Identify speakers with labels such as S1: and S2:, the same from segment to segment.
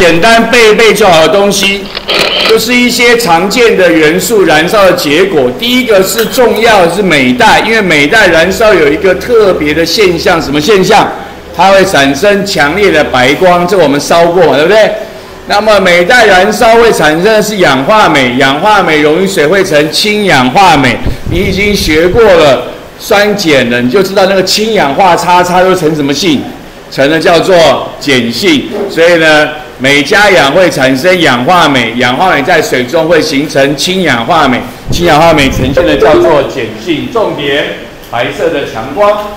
S1: 简单背一背就好的东西，就是一些常见的元素燃烧的结果。第一个是重要的是镁带，因为镁带燃烧有一个特别的现象，什么现象？它会产生强烈的白光，这我们烧过，对不对？那么镁带燃烧会产生的是氧化镁，氧化镁溶于水会成氢氧化镁。你已经学过了酸碱了，你就知道那个氢氧化叉叉又成什么性？成了叫做碱性。所以呢，镁加氧会产生氧化镁，氧化镁在水中会形成氢氧化镁，氢氧化镁呈现的叫做碱性。重点，白色的强光。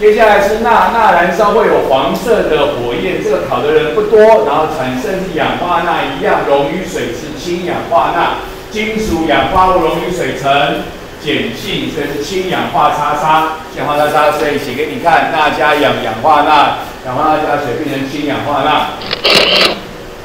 S1: 接下来是钠，钠燃烧会有黄色的火焰，这个考的人不多，然后产生是氧化钠一样溶于水是氢氧化钠，金属氧化物溶于水成碱性，所以是氢氧化叉叉，氢氧化叉叉，所以写给你看，钠加氧氧化钠，氧化钠加水变成氢氧化钠。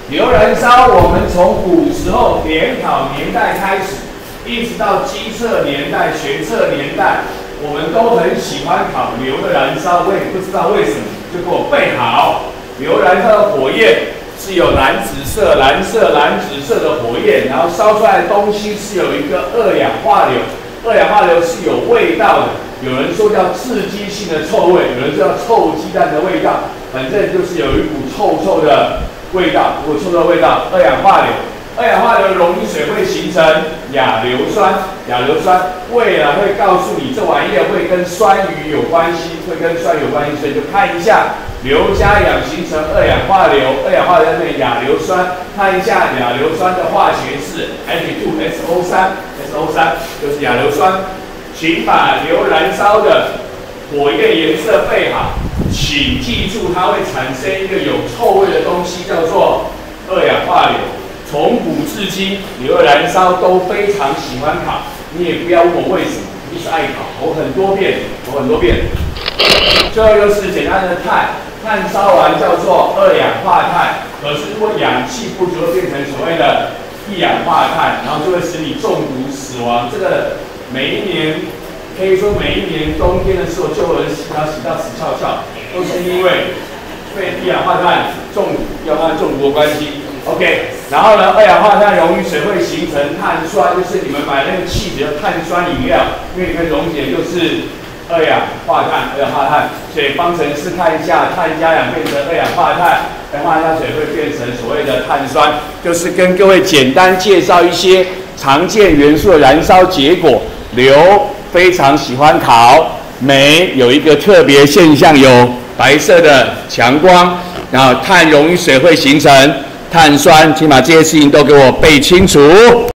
S1: 硫燃烧，我们从古时候联考年代开始，一直到机测年代、学测年代。我们都很喜欢考硫的燃烧，我也不知道为什么，就给我背好。硫燃烧的火焰是有蓝紫色、蓝色、蓝紫色的火焰，然后烧出来的东西是有一个二氧化硫，二氧化硫是有味道的，有人说叫刺激性的臭味，有人说叫臭鸡蛋的味道，反正就是有一股臭臭的味道，一股臭的味道，二氧化硫。二氧化硫溶于水会形成亚硫酸，亚硫酸为了会告诉你这玩意儿会跟酸雨有关系，会跟酸有关系，所以就看一下硫加氧形成二氧化硫，二氧化硫变亚硫酸，看一下亚硫酸的化学式 H2SO3，SO3 就是亚硫酸，请把硫燃烧的火焰颜色背好，请记住它会产生一个有臭味的东西，叫做二氧化硫。从古至今，你会燃烧都非常喜欢考，你也不要问我为什么，你是爱烤，我很多遍，我很多遍。最后就是简单的碳，碳烧完叫做二氧化碳，可是如果氧气不足，变成所谓的一氧化碳，然后就会使你中毒死亡。这个每一年可以说每一年冬天的时候，就有人洗澡洗到死翘翘，都是因为被一氧化碳中毒，一氧化碳中毒的关系。OK，然后呢，二氧化碳溶于水会形成碳酸，就是你们买那个气体的碳酸饮料，因为里面溶解就是二氧化碳，二氧化碳。所以方程式看一下，碳加氧变成二氧化碳，二氧化碳水会变成所谓的碳酸。就是跟各位简单介绍一些常见元素的燃烧结果。硫非常喜欢烤，镁有一个特别现象，有白色的强光，然后碳溶于水会形成。碳酸，请把这些事情都给我背清楚。